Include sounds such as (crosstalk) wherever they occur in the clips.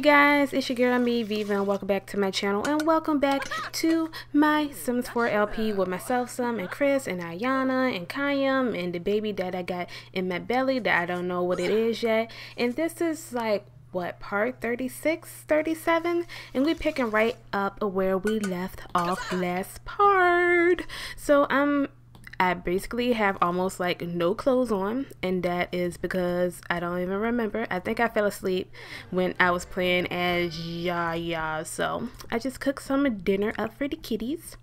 you guys, it's your girl me Viva and welcome back to my channel and welcome back to my Sims 4 LP with myself some and Chris and Ayana and Kayam and the baby that I got in my belly that I don't know what it is yet. And this is like what part 36 37 and we picking right up where we left off last part. So I'm I basically have almost like no clothes on, and that is because I don't even remember. I think I fell asleep when I was playing as Yaya. So I just cooked some dinner up for the kitties.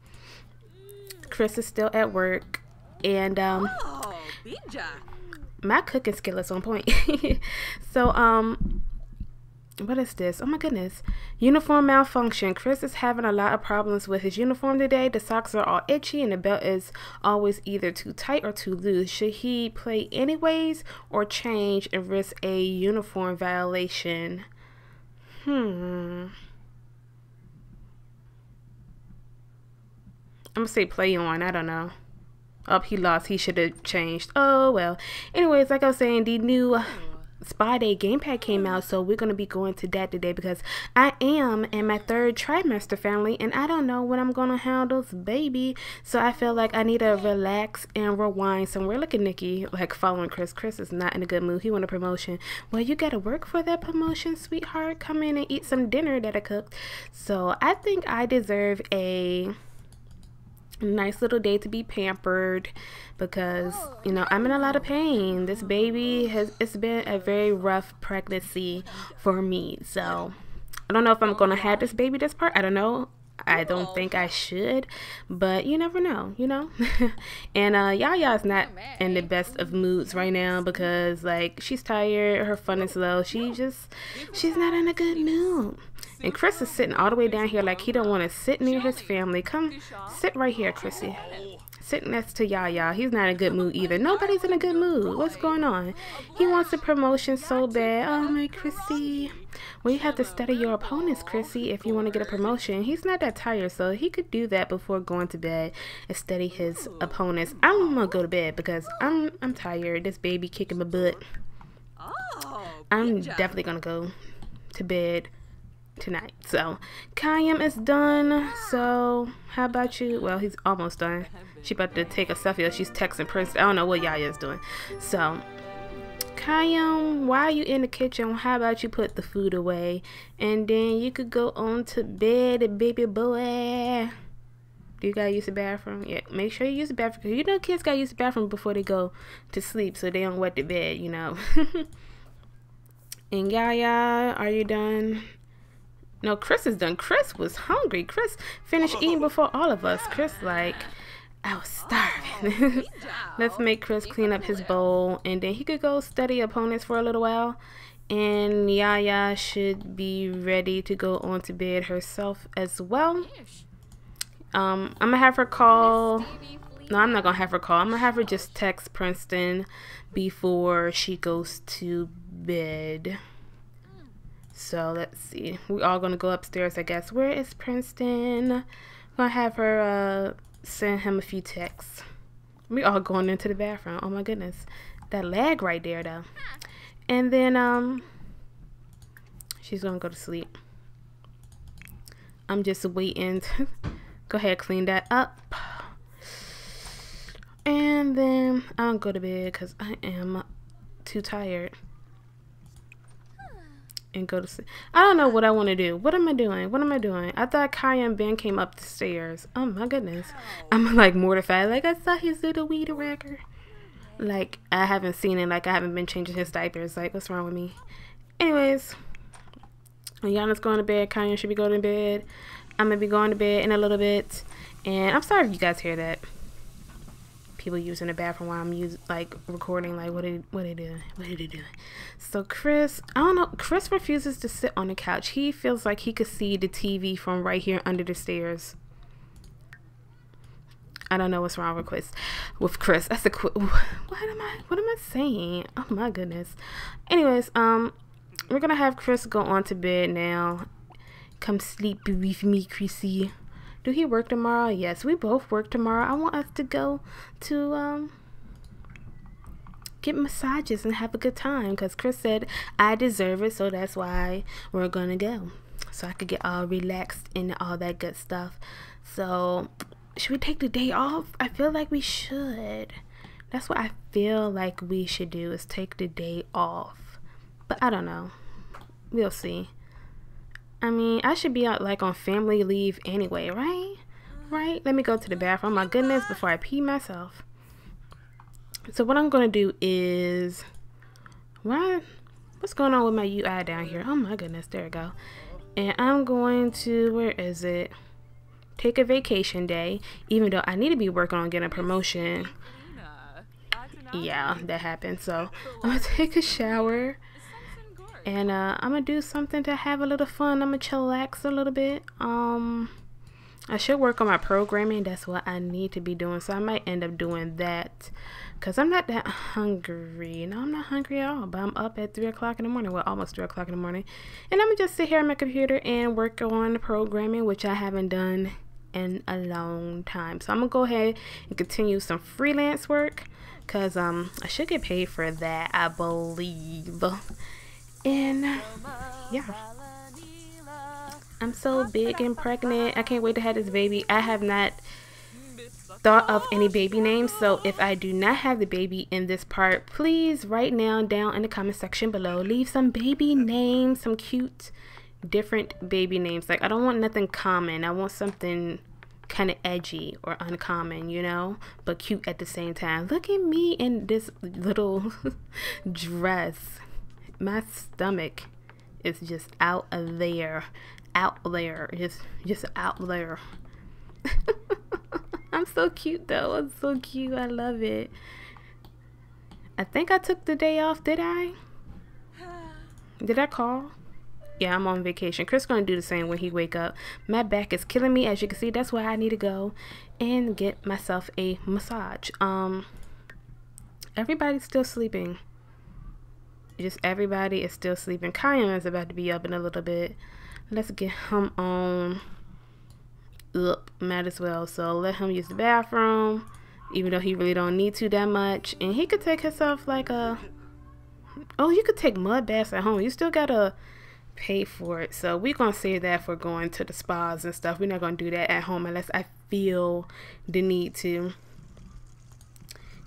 Chris is still at work, and um, oh, my cooking skill is on point. (laughs) so um, what is this? Oh my goodness. Uniform malfunction. Chris is having a lot of problems with his uniform today. The socks are all itchy and the belt is always either too tight or too loose. Should he play anyways or change and risk a uniform violation? Hmm. I'm gonna say play on. I don't know. Oh, he lost. He should have changed. Oh, well. Anyways, like I was saying, the new spa day game pack came out so we're going to be going to that today because i am in my third trimester family and i don't know when i'm going to handle this baby. So i feel like i need to relax and rewind somewhere. Look at nikki like following chris. Chris is not in a good mood. He want a promotion. Well you got to work for that promotion sweetheart. Come in and eat some dinner that i cooked. So i think i deserve a nice little day to be pampered because you know I'm in a lot of pain. This baby has it's been a very rough pregnancy for me. So I don't know if I'm gonna have this baby this part. I don't know. I don't think I should, but you never know, you know. (laughs) and uh Yaya's not in the best of moods right now because like she's tired, her fun is low. She just she's not in a good mood. And Chris is sitting all the way down here like he don't want to sit near his family. Come sit right here, Chrissy. Sit next to Yaya. He's not in a good mood either. Nobody's in a good mood. What's going on? He wants a promotion so bad. Oh, my Chrissy. Well, you have to study your opponents, Chrissy, if you want to get a promotion. He's not that tired, so he could do that before going to bed and study his opponents. I'm going to go to bed because I'm, I'm tired. This baby kicking my butt. Oh, I'm definitely going to go to bed tonight. So Kayam is done. So how about you? Well, he's almost done. She about to take a selfie. She's texting Prince. I don't know what Yaya is doing. So Kayam, why are you in the kitchen? How about you put the food away? And then you could go on to bed, baby boy. Do you gotta use the bathroom? Yeah, make sure you use the bathroom. You know kids gotta use the bathroom before they go to sleep so they don't wet the bed, you know. (laughs) and Yaya, are you done? No, Chris is done. Chris was hungry. Chris finished eating before all of us. Chris like, I was starving. (laughs) Let's make Chris clean up his bowl and then he could go study opponents for a little while. And Yaya should be ready to go on to bed herself as well. Um, I'm gonna have her call. No, I'm not gonna have her call. I'm gonna have her just text Princeton before she goes to bed. So let's see. We all gonna go upstairs, I guess. Where is Princeton? I'm gonna have her uh, send him a few texts. We all going into the bathroom. Oh my goodness, that leg right there though. And then um, she's gonna go to sleep. I'm just waiting. (laughs) To go ahead, clean that up. And then I'll go to bed because I am too tired and go to sleep. I don't know what I want to do. What am I doing? What am I doing? I thought Kai and Ben came up the stairs. Oh my goodness. I'm like mortified. Like I saw his little weed whacker. Like I haven't seen it. Like I haven't been changing his diapers. Like what's wrong with me? Anyways, Yana's going to bed. Kyan should be going to bed. I'm gonna be going to bed in a little bit. And I'm sorry if you guys hear that people using the bathroom while I'm use, like recording. Like, what did what they doing? What are they doing? So Chris, I don't know. Chris refuses to sit on the couch. He feels like he could see the TV from right here under the stairs. I don't know what's wrong with Chris. With Chris, that's a (laughs) what am I? What am I saying? Oh my goodness. Anyways, um, we're gonna have Chris go on to bed now. Come sleep with me, Chrissy. Do he work tomorrow? Yes, we both work tomorrow. I want us to go to um get massages and have a good time because Chris said I deserve it, so that's why we're gonna go. So I could get all relaxed and all that good stuff. So should we take the day off? I feel like we should. That's what I feel like we should do is take the day off. But I don't know. We'll see. I mean, I should be out like on family leave anyway, right? Right? Let me go to the bathroom. My goodness, before I pee myself. So what I'm gonna do is, what? What's going on with my UI down here? Oh my goodness, there we go. And I'm going to, where is it? Take a vacation day, even though I need to be working on getting a promotion. Yeah, that happened. So I'm gonna take a shower and uh, I'm gonna do something to have a little fun. I'm gonna chillax a little bit. Um, I should work on my programming. That's what I need to be doing. So I might end up doing that because I'm not that hungry. No, I'm not hungry at all. But I'm up at 3 o'clock in the morning. Well, almost 3 o'clock in the morning. And I'm going to just sit here on my computer and work on the programming, which I haven't done in a long time. So I'm going to go ahead and continue some freelance work because um, I should get paid for that, I believe. And yeah. I'm so big and pregnant. I can't wait to have this baby. I have not thought of any baby names. So if I do not have the baby in this part, please write now down in the comment section below. Leave some baby names, some cute, different baby names. Like I don't want nothing common. I want something kind of edgy or uncommon, you know, but cute at the same time. Look at me in this little (laughs) dress. My stomach is just out of there out there. Just just out there. (laughs) I'm so cute though. I'm so cute. I love it. I think I took the day off, did I? Did I call? Yeah, I'm on vacation. Chris gonna do the same when he wake up. My back is killing me, as you can see. That's why I need to go and get myself a massage. Um, everybody's still sleeping. Just everybody is still sleeping. Kyan is about to be up in a little bit. Let's get him on up. Might as well. So let him use the bathroom even though he really don't need to that much. And he could take himself like a oh you could take mud baths at home. You still gotta pay for it. So we're gonna save that for going to the spas and stuff. We're not gonna do that at home unless i feel the need to.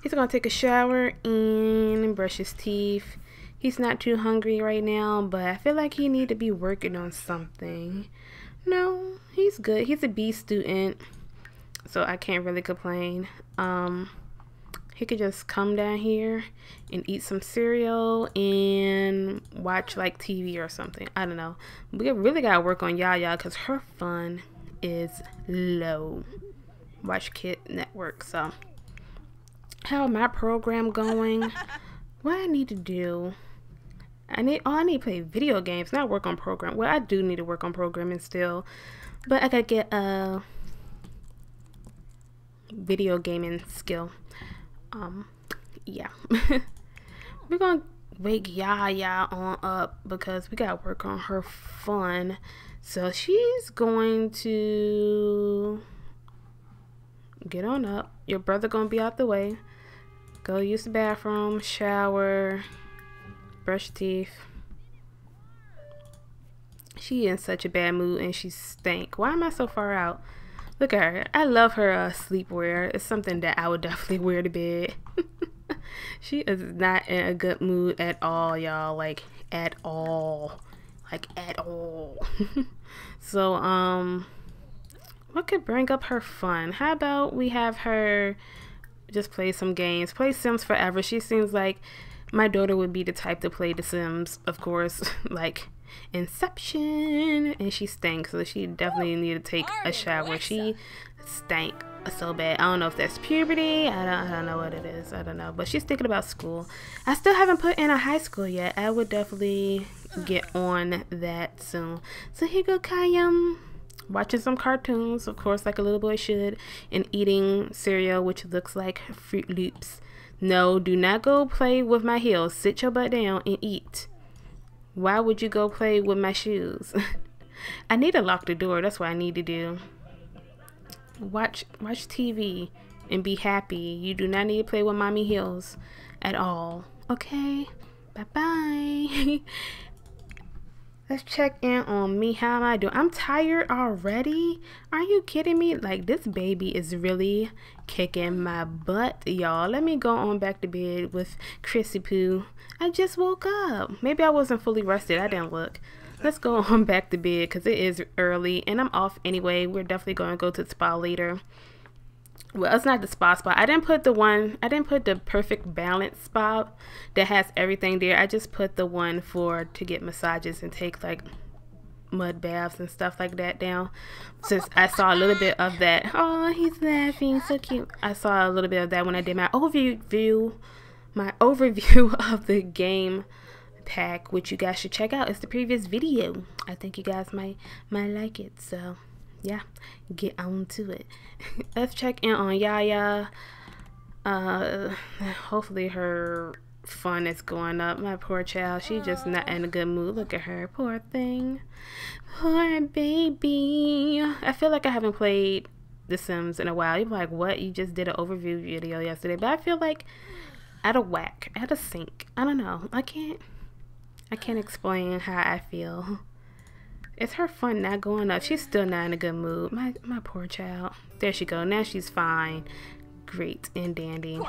He's gonna take a shower and brush his teeth He's not too hungry right now, but I feel like he need to be working on something. No, he's good. He's a B student, so I can't really complain. Um, he could just come down here and eat some cereal and watch like TV or something. I don't know. We really gotta work on Yaya because her fun is low. Watch Kid Network. So, how my program going? (laughs) what I need to do? I need oh I need to play video games, not work on program. Well, I do need to work on programming still, but I gotta get a video gaming skill. Um, yeah, (laughs) we're gonna wake Yaya on up because we gotta work on her fun. So she's going to get on up. Your brother gonna be out the way. Go use the bathroom, shower, brush teeth. She in such a bad mood and she stank. Why am I so far out? Look at her. I love her uh, sleepwear. It's something that I would (laughs) definitely wear to bed. (laughs) she is not in a good mood at all, y'all. Like, at all. Like, at all. (laughs) so, um, what could bring up her fun? How about we have her just play some games? Play Sims Forever. She seems like my daughter would be the type to play The Sims, of course, (laughs) like Inception, and she stank, so she definitely need to take a shower. She stank so bad. I don't know if that's puberty. I don't, I don't know what it is. I don't know, but she's thinking about school. I still haven't put in a high school yet. I would definitely get on that soon. So here go Kayam watching some cartoons, of course, like a little boy should, and eating cereal, which looks like Froot Loops. No, do not go play with my heels. Sit your butt down and eat. Why would you go play with my shoes? (laughs) I need to lock the door. That's what I need to do. Watch watch TV. and be happy. You do not need to play with mommy heels at all. Okay? Bye bye. (laughs) Let's check in on me. How am I doing? I'm tired already. Are you kidding me? Like, this baby is really kicking my butt, y'all. Let me go on back to bed with Chrissy Poo. I just woke up. Maybe I wasn't fully rested. I didn't look. Let's go (laughs) on back to bed because it is early and I'm off anyway. We're definitely going to go to the spa later well it's not the spa spot i didn't put the one i didn't put the perfect balance spot that has everything there. I just put the one for to get massages and take like mud baths and stuff like that down. Since i saw a little bit of that oh he's laughing so cute. I saw a little bit of that when i did my overview my overview (laughs) of the game pack which you guys should check out. It's the previous video. I think you guys might might like it so yeah, get on to it. (laughs) Let's check in on Yaya. Uh, hopefully her fun is going up. My poor child, she just not in a good mood. Look at her, poor thing, poor baby. I feel like I haven't played The Sims in a while. You're like, what? You just did an overview video yesterday, but I feel like out of whack, out of sync. I don't know. I can't. I can't explain how I feel. (laughs) It's her fun not going up. She's still not in a good mood. My my poor child. There she go. Now she's fine. Great and dandy.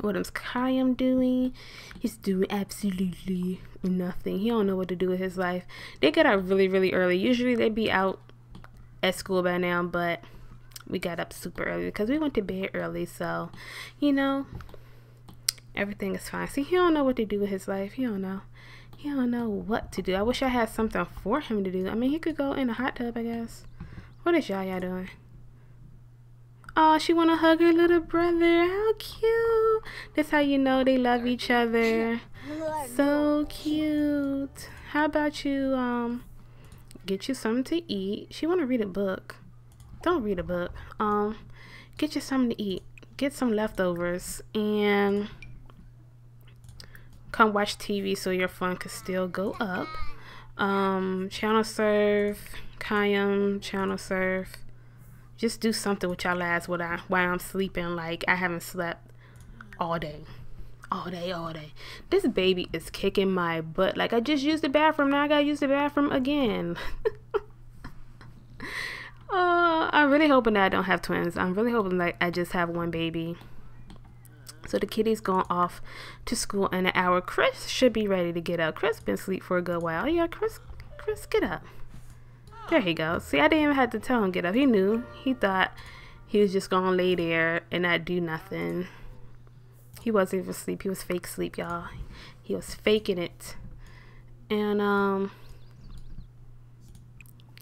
What is Kayam doing? He's doing absolutely nothing. He don't know what to do with his life. They get up really, really early. Usually they'd be out at school by now, but we got up super early because we went to bed early. So, you know, everything is fine. See, he don't know what to do with his life. He don't know. He don't know what to do. I wish I had something for him to do. I mean, he could go in a hot tub, I guess. What is Yaya doing? Oh, she want to hug her little brother. How cute. That's how you know they love each other. So cute. How about you um get you something to eat? She want to read a book. Don't read a book. Um get you something to eat. Get some leftovers and come watch TV so your fun could still go up. Um, channel surf, Kayam, channel surf. Just do something with your lives while, I, while I'm sleeping. Like, I haven't slept all day. All day, all day. This baby is kicking my butt. Like, I just used the bathroom. Now I gotta use the bathroom again. (laughs) uh, I'm really hoping that I don't have twins. I'm really hoping that I just have one baby. So the kitty's gone off to school in an hour. Chris should be ready to get up. Chris been asleep for a good while. Yeah, Chris, Chris, get up. There he goes. See, I didn't even have to tell him get up. He knew. He thought he was just gonna lay there and not do nothing. He wasn't even asleep. He was fake sleep, y'all. He was faking it. And um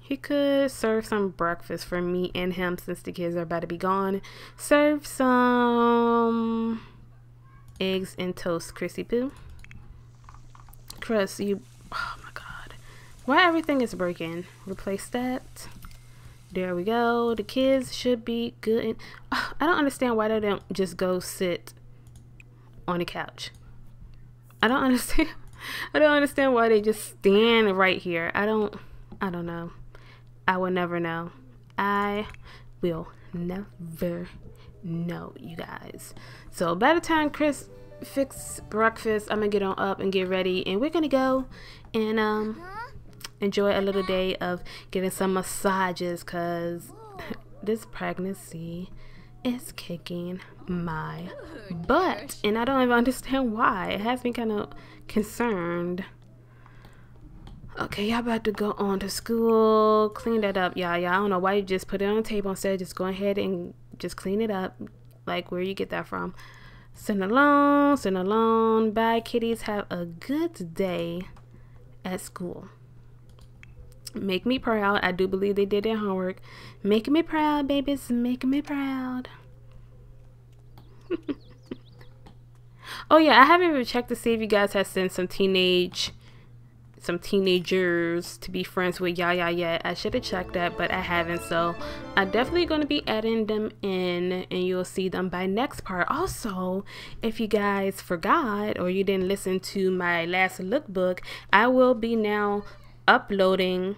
he could serve some breakfast for me and him since the kids are about to be gone. Serve some eggs and toast, Chrissy Poo. Chris, you, oh my God. Why everything is breaking? Replace that. There we go. The kids should be good. Oh, I don't understand why they don't just go sit on the couch. I don't (laughs) understand. I don't understand why they just stand right here. I don't, I don't know. I will never know. I will never know, you guys. So by the time Chris fix breakfast, I'm gonna get on up and get ready, and we're gonna go and um enjoy a little day of getting some massages, cause (laughs) this pregnancy is kicking my butt, and I don't even understand why. It has me kind of concerned. Okay, y'all about to go on to school. Clean that up, y'all. Y'all, I don't know why you just put it on the table instead of just go ahead and just clean it up. Like where you get that from. Send alone, send alone. Bye, kitties. Have a good day at school. Make me proud. I do believe they did their homework. Making me proud, babies. Making me proud. (laughs) oh, yeah. I haven't even checked to see if you guys have sent some teenage some teenagers to be friends with Yaya yet. I should have checked that, but I haven't. So I'm definitely going to be adding them in and you'll see them by next part. Also, if you guys forgot or you didn't listen to my last lookbook, I will be now uploading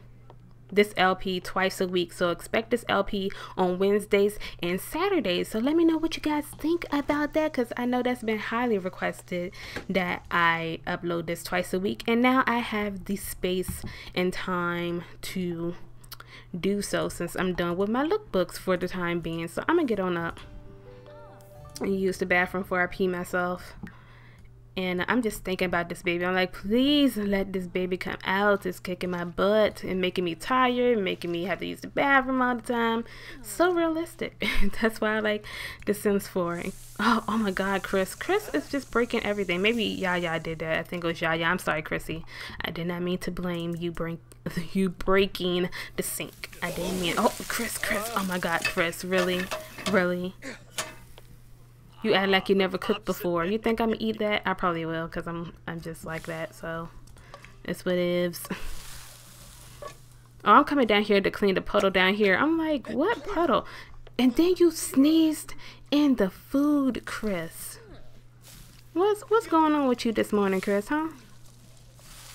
this LP twice a week. So expect this LP on Wednesdays and Saturdays. So let me know what you guys think about that because I know that's been highly requested that I upload this twice a week. And now I have the space and time to do so since I'm done with my lookbooks for the time being. So I'm going to get on up and use the bathroom before I pee myself and I'm just thinking about this baby. I'm like, please let this baby come out. It's kicking my butt and making me tired, making me have to use the bathroom all the time. So realistic. (laughs) That's why I like The Sims 4. Oh, oh my God, Chris. Chris is just breaking everything. Maybe Yaya did that. I think it was Yaya. I'm sorry, Chrissy. I did not mean to blame you break (laughs) you breaking the sink. I didn't mean. Oh, Chris, Chris. Oh my God, Chris. Really, really. You act like you never cooked before. You think I'm gonna eat that? I probably will, cause I'm I'm just like that. So it's what it is. Oh, I'm coming down here to clean the puddle down here. I'm like, what puddle? And then you sneezed in the food, Chris. What's what's going on with you this morning, Chris? Huh?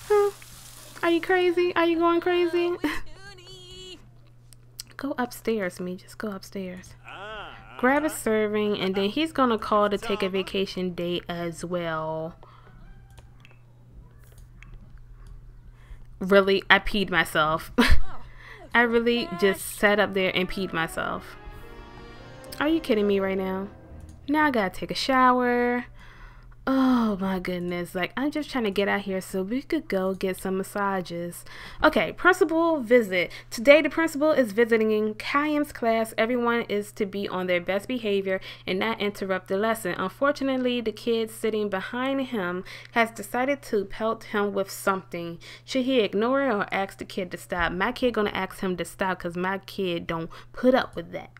Huh? Are you crazy? Are you going crazy? (laughs) go upstairs, me. Just go upstairs grab a serving, and then he's gonna call to take a vacation day as well. Really, I peed myself. (laughs) I really just sat up there and peed myself. Are you kidding me right now? Now I gotta take a shower. Oh my goodness. Like, I'm just trying to get out here so we could go get some massages. Okay, principal visit. Today, the principal is visiting Kayam's class. Everyone is to be on their best behavior and not interrupt the lesson. Unfortunately, the kid sitting behind him has decided to pelt him with something. Should he ignore it or ask the kid to stop? My kid gonna ask him to stop because my kid don't put up with that.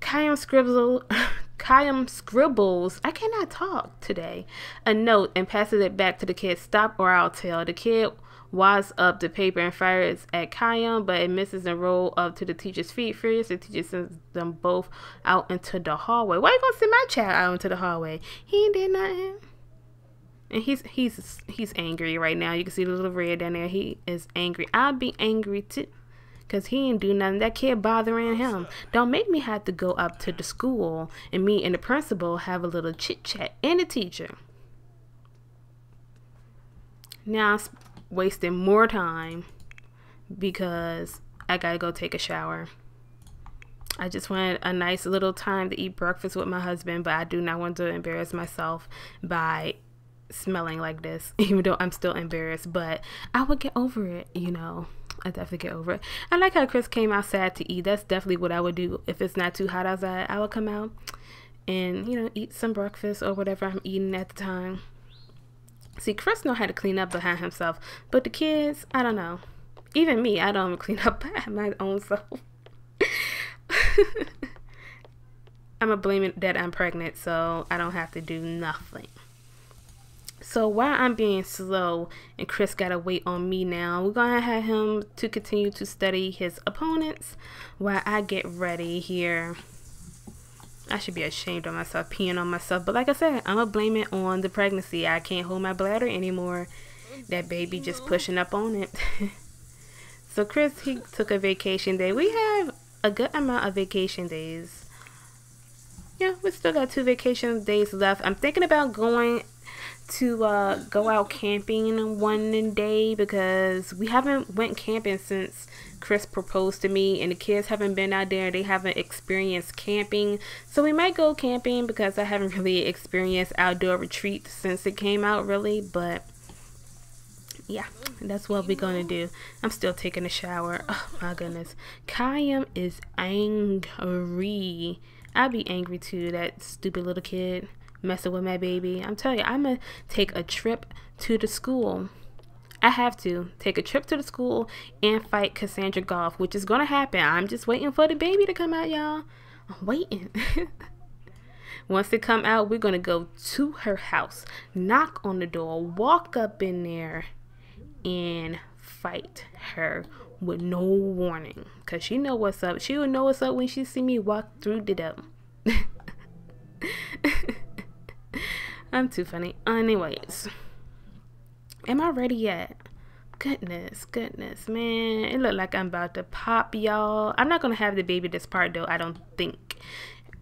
Kayam scribbles, (laughs) Kayam scribbles, I cannot talk today, a note and passes it back to the kid. Stop or I'll tell. The kid wads up the paper and fires at Kayam, but it misses and rolls up to the teacher's feet. Furious, the teacher sends them both out into the hallway. Why you gonna send my child out into the hallway? He did nothing. And he's he's he's angry right now. You can see the little red down there. He is angry. I'll be angry too. Cause he ain't do nothing. That kid bothering him. Don't make me have to go up to the school and me and the principal have a little chit chat and the teacher. Now I'm wasting more time because I gotta go take a shower. I just wanted a nice little time to eat breakfast with my husband, but I do not want to embarrass myself by smelling like this, (laughs) even though I'm still embarrassed. But I will get over it, you know. I definitely get over it. I like how Chris came outside to eat. That's definitely what I would do if it's not too hot outside. I would come out and you know eat some breakfast or whatever I'm eating at the time. See, Chris know how to clean up behind himself, but the kids, I don't know. Even me, I don't (laughs) clean up behind my own self. (laughs) I'm gonna blame it that I'm pregnant, so I don't have to do nothing. So while I'm being slow and Chris gotta wait on me now, we're gonna have him to continue to study his opponents while I get ready here. I should be ashamed of myself, peeing on myself. But like I said, I'm gonna blame it on the pregnancy. I can't hold my bladder anymore. That baby just pushing up on it. (laughs) so Chris, he took a vacation day. We have a good amount of vacation days. Yeah, we still got two vacation days left. I'm thinking about going to uh, go out camping one day because we haven't went camping since Chris proposed to me and the kids haven't been out there. They haven't experienced camping. So we might go camping because I haven't (laughs) really experienced outdoor retreats since it came out really. But yeah, that's what we're going to do. I'm still taking a shower. Oh my goodness. Kayam is angry. I'd be angry too, that stupid little kid messing with my baby. I'm telling you, I'm going to take a trip to the school. I have to take a trip to the school and fight Cassandra Goth, which is going to happen. I'm just waiting for the baby to come out, y'all. I'm waiting. (laughs) Once it come out, we're going to go to her house, knock on the door, walk up in there, and fight her with no warning. Because she know what's up. She will know what's up when she see me walk through the door. (laughs) I'm too funny. Anyways, am I ready yet? goodness, goodness, man. It looked like I'm about to pop, y'all. I'm not going to have the baby this part, though, I don't think.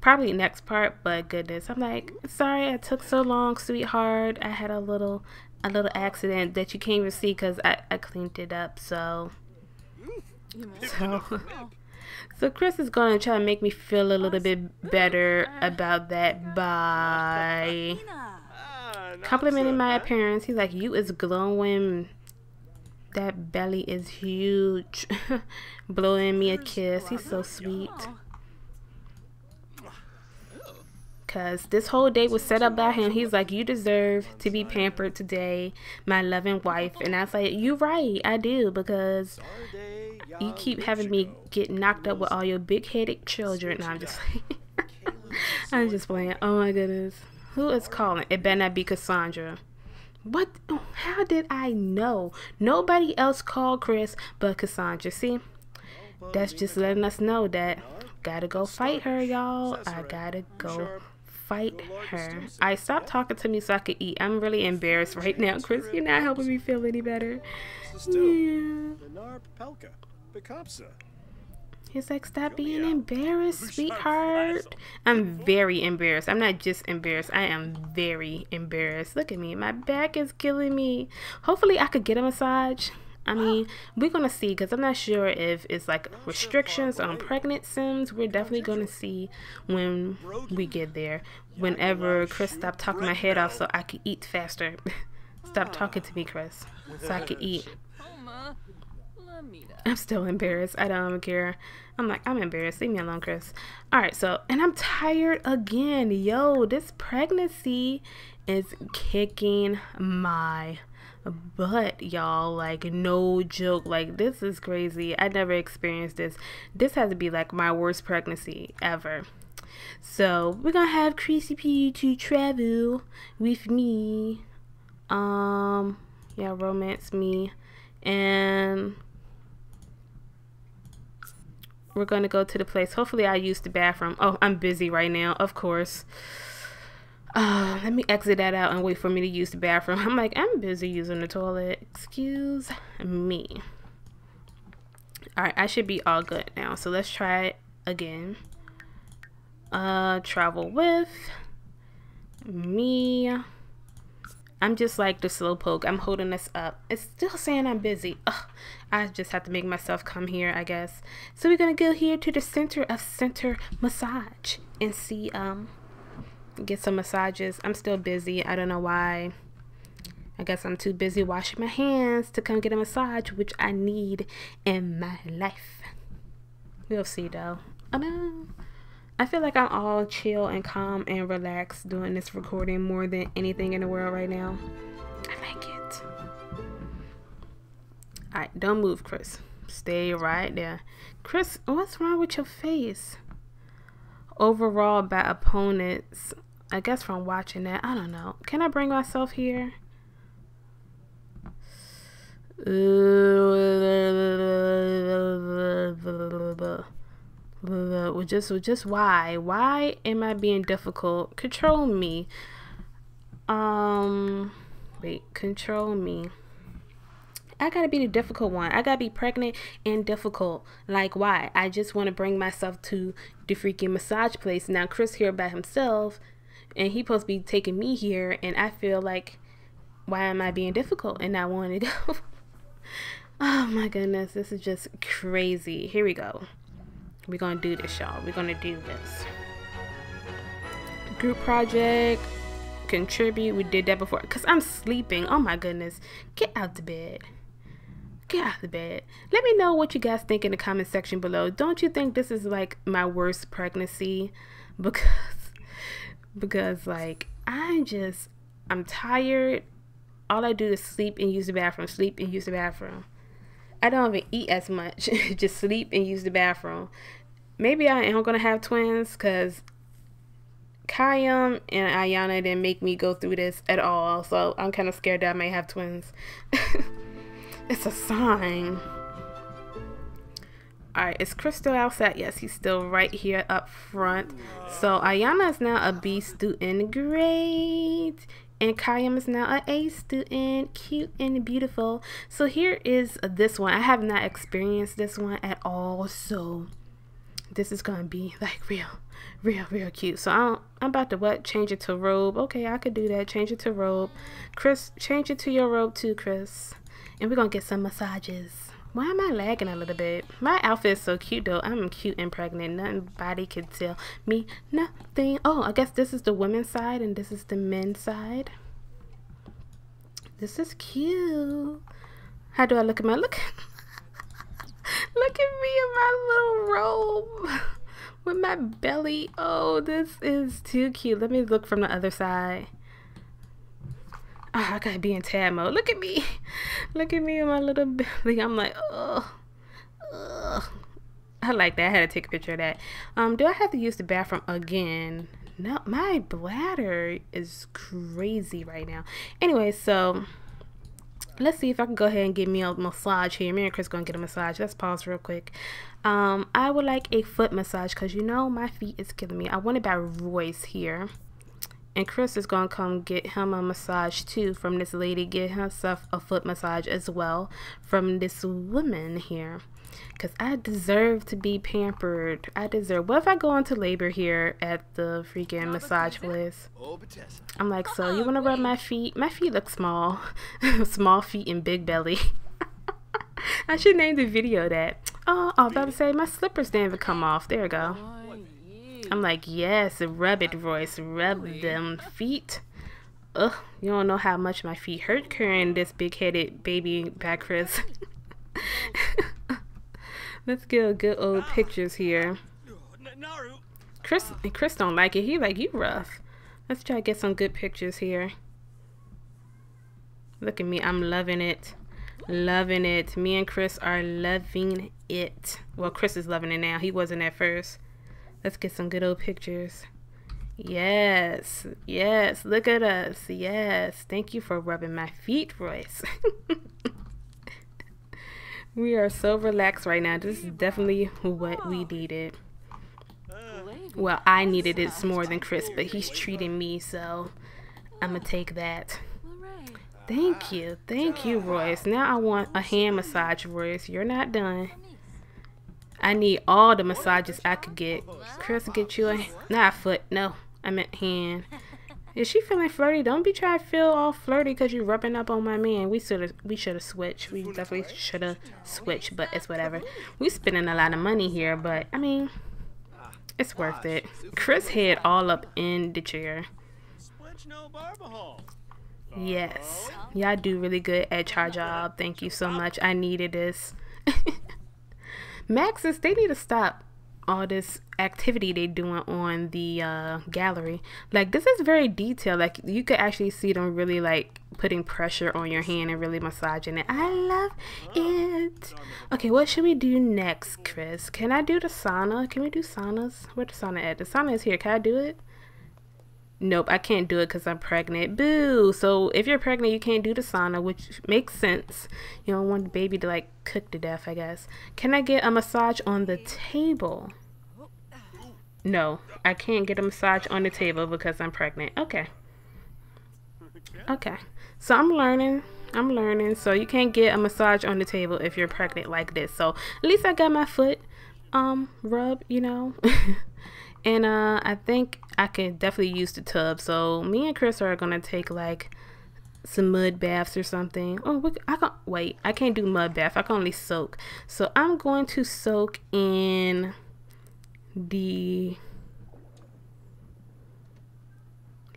Probably next part, but goodness. I'm like, sorry I took so long, sweetheart. I had a little a little accident that you can't even see because I, I cleaned it up, so... So... So Chris is going to try to make me feel a little bit better about that by complimenting my appearance. He's like, you is glowing. That belly is huge. (laughs) Blowing me a kiss. He's so sweet. Cause this whole day was set up by him. He's like, you deserve to be pampered today, my loving wife. And I was like, you right, I do, because you keep having me get knocked up with all your big-headed children. No, I'm just (laughs) I'm just playing. Oh my goodness. Who is calling? It better not be Cassandra. What? How did I know? Nobody else called Chris but Cassandra. See? That's just letting us know that gotta go fight her, y'all. I gotta go fight her. I stopped talking to me so I could eat. I'm really embarrassed right now, Chris. You're not helping me feel any better. Yeah. He's like, stop being embarrassed, sweetheart. I'm very embarrassed. I'm not just embarrassed. I am very embarrassed. Look at me. My back is killing me. Hopefully I could get a massage. I mean, we're going to see because I'm not sure if it's like restrictions on pregnant sims. We're definitely going to see when we get there. Whenever Chris stopped talking my head off so I could eat faster. (laughs) Stop talking to me, Chris, so I could eat. I'm still embarrassed. I don't care. I'm like, I'm embarrassed. Leave me alone, Chris. All right, so, and I'm tired again. Yo, this pregnancy is kicking my but y'all like no joke like this is crazy i never experienced this this has to be like my worst pregnancy ever so we're gonna have Chrissy P to travel with me um yeah romance me and we're gonna go to the place hopefully i use the bathroom oh i'm busy right now of course uh, let me exit that out and wait for me to use the bathroom. (laughs) I'm like, I'm busy using the toilet. Excuse me. Alright, I should be all good now. So let's try it again. Uh, travel with me. I'm just like the slow poke. I'm holding this up. It's still saying I'm busy. Ugh, I just have to make myself come here, I guess. So we're to go here to the center of center massage and see um get some massages. I'm still busy. I don't know why. I guess I'm too busy washing my hands to come get a massage, which I need in my life. We'll see though. I know. I feel like I'm all chill and calm and relaxed doing this recording more than anything in the world right now. I like it. Alright, don't move, Chris. Stay right there. Chris, what's wrong with your face? Overall, by opponents I guess from watching that, I don't know. Can I bring myself here? (laughs) just just why why am i being difficult control me um wait control me I gotta be the difficult one. I gotta be pregnant and difficult. Like why? I just want to bring myself to the freaking massage place. Now Chris here by himself and he supposed to be taking me here and I feel like why am I being difficult and I wanting to go? (laughs) oh my goodness, this is just crazy. Here we go. We're gonna do this, y'all. We're gonna do this. Group project, contribute. We did that before. Cause I'm sleeping. Oh my goodness. Get out the bed. Get out the bed. Let me know what you guys think in the comment section below. Don't you think this is like my worst pregnancy? Because because like I just I'm tired. All I do is sleep and use the bathroom, sleep and use the bathroom. I don't even eat as much, (laughs) just sleep and use the bathroom. Maybe I am gonna have twins because Kayam and Ayana didn't make me go through this at all, so I'm kind of scared that I may have twins. (laughs) it's a sign. Alright, is Crystal outside? Yes, he's still right here up front. So Ayana is now a B student. Great. And Kayam is now an A student, cute and beautiful. So here is this one. I have not experienced this one at all. So this is gonna be like real, real, real cute. So I'm, I'm about to what? Change it to robe. Okay, I could do that. Change it to robe. Chris, change it to your robe too, Chris. And we're gonna get some massages. Why am I lagging a little bit? My outfit is so cute though. I'm cute and pregnant. Nobody can tell me nothing. Oh, I guess this is the women's side and this is the men's side. This is cute. How do I look at my look? Look at me in my little robe with my belly. Oh, this is too cute. Let me look from the other side. Oh, I gotta be in tab mode. Look at me. Look at me in my little belly. I'm like, oh, I like that. I had to take a picture of that. Um, do I have to use the bathroom again? No, my bladder is crazy right now. Anyway, so let's see if I can go ahead and give me a massage here. Me and Chris gonna get a massage. Let's pause real quick. Um, I would like a foot massage because you know my feet is killing me. I want it by Royce here. And Chris is going to come get him a massage too from this lady. Get herself a foot massage as well from this woman here. Because I deserve to be pampered. I deserve. What if I go into labor here at the freaking massage place? I'm like, so you want to rub my feet? My feet look small. (laughs) small feet and big belly. (laughs) I should name the video that. Oh, I was about to say my slippers didn't even come off. There we go. I'm like, yes, rub it, Royce. Rub them feet. Ugh, you don't know how much my feet hurt carrying this big-headed baby back, Chris. (laughs) Let's get a good old pictures here. Chris, Chris don't like it. He like, you rough. Let's try to get some good pictures here. Look at me. I'm loving it. Loving it. Me and Chris are loving it. Well, Chris is loving it now. He wasn't at first. Let's get some good old pictures. Yes, yes, look at us. Yes, thank you for rubbing my feet, Royce. (laughs) we are so relaxed right now. This is definitely what we needed. Well, I needed it more than Chris, but he's treating me, so I'm going to take that. Thank you. Thank you, Royce. Now I want a hand massage, Royce. You're not done. I need all the massages I could get. Chris, get you a not a foot. No, I meant hand. Is she feeling flirty? Don't be trying to feel all flirty because you're rubbing up on my man. We should have we should have switched. We definitely should have switched, but it's whatever. We spending a lot of money here, but I mean, it's worth it. Chris head all up in the chair. Yes, y'all do really good at your job. Thank you so much. I needed this. (laughs) Maxis, they need to stop all this activity they're doing on the uh, gallery. Like this is very detailed. Like you could actually see them really like putting pressure on your hand and really massaging it. I love it. Okay, what should we do next, Chris? Can I do the sauna? Can we do saunas? Where the sauna at? The sauna is here. Can I do it? nope, I can't do it because I'm pregnant. Boo. So if you're pregnant, you can't do the sauna, which makes sense. You don't want the baby to like cook to death, I guess. Can I get a massage on the table? No, I can't get a massage on the table because I'm pregnant. Okay. Okay. So I'm learning. I'm learning. So you can't get a massage on the table if you're pregnant like this. So at least I got my foot um rub, you know. (laughs) And uh, I think I can definitely use the tub. So me and Chris are gonna take like some mud baths or something. Oh, we, I can't wait. I can't do mud bath. I can only soak. So I'm going to soak in the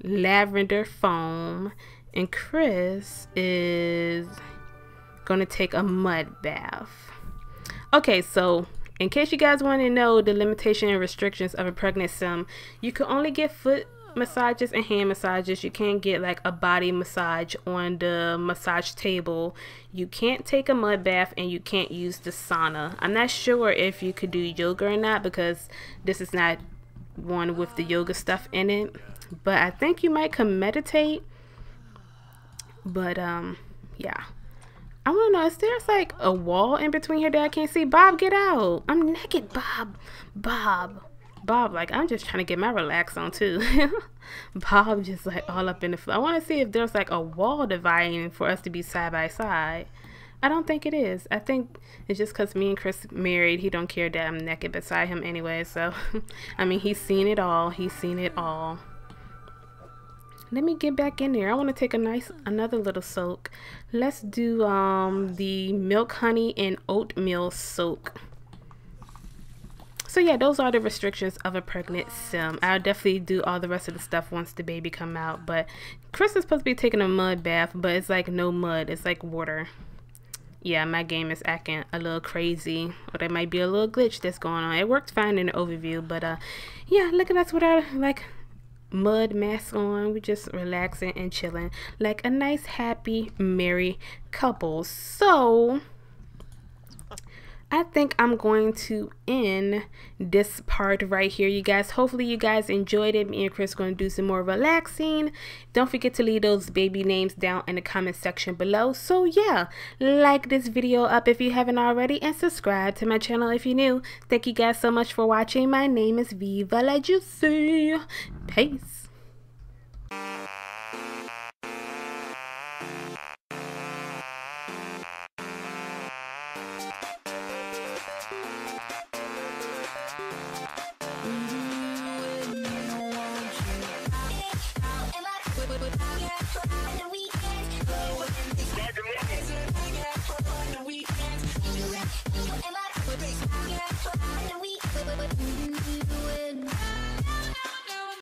lavender foam, and Chris is gonna take a mud bath. Okay, so in case you guys want to know the limitation and restrictions of a pregnant sim, you can only get foot massages and hand massages. You can't get like a body massage on the massage table. You can't take a mud bath and you can't use the sauna. I'm not sure if you could do yoga or not because this is not one with the yoga stuff in it. But I think you might come meditate. But um yeah. I want to know, is there like a wall in between here that I can't see? Bob, get out. I'm naked, Bob. Bob. Bob, like, I'm just trying to get my relax on too. (laughs) Bob just like all up in the. floor. I want to see if there's like a wall dividing for us to be side by side. I don't think it is. I think it's just because me and Chris married. He don't care that I'm naked beside him anyway. So, (laughs) I mean, he's seen it all. He's seen it all. Let me get back in there. I want to take a nice, another little soak. Let's do um the milk, honey, and oatmeal soak. So yeah, those are the restrictions of a pregnant sim. I'll definitely do all the rest of the stuff once the baby come out. But Chris is supposed to be taking a mud bath, but it's like no mud. It's like water. Yeah, my game is acting a little crazy. Or there might be a little glitch that's going on. It worked fine in the overview, but uh, yeah, look at us with our like mud mask on. We're just relaxing and chilling like a nice, happy, merry couple. So I think I'm going to end this part right here, you guys. Hopefully you guys enjoyed it. Me and Chris going to do some more relaxing. Don't forget to leave those baby names down in the comment section below. So yeah, like this video up if you haven't already and subscribe to my channel if you're new. Thank you guys so much for watching. My name is Viva La Juicy. Peace.